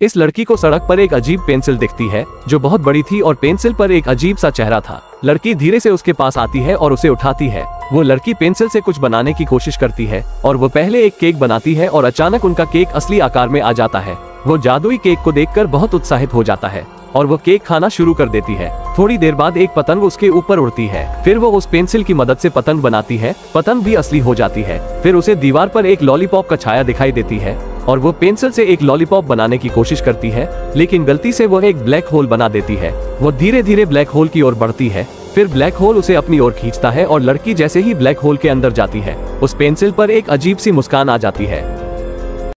इस लड़की को सड़क पर एक अजीब पेंसिल दिखती है, जो बहुत बड़ी थी और पेंसिल पर एक अजीब सा चेहरा था। लड़की धीरे से उसके पास आती है और उसे उठाती है। वो लड़की पेंसिल से कुछ बनाने की कोशिश करती है, और वो पहले एक केक बनाती है और अचानक उनका केक असली आकार में आ जाता है। वो जादुई केक को देखकर बहुत उत्साहित हो जाता है, और वो केक खाना शुरू कर देती है। थोड़ी देर बाद एक पतंग उसके ऊपर उड़ती है। फिर वो उस पेंसिल की मदद से पतंग बनाती है, पतंग भी असली हो जाती है। फिर उसे दीवार पर एक लॉलीपॉप का छाया दिखाई देती है। और वो पेंसिल से एक लॉलीपॉप बनाने की कोशिश करती है, लेकिन गलती से वो एक ब्लैक होल बना देती है। वो धीरे धीरे ब्लैक होल की ओर बढ़ती है, फिर ब्लैक होल उसे अपनी ओर खींचता है और लड़की जैसे ही ब्लैक होल के अंदर जाती है, उस पेंसिल पर एक अजीब सी मुस्कान आ जाती है।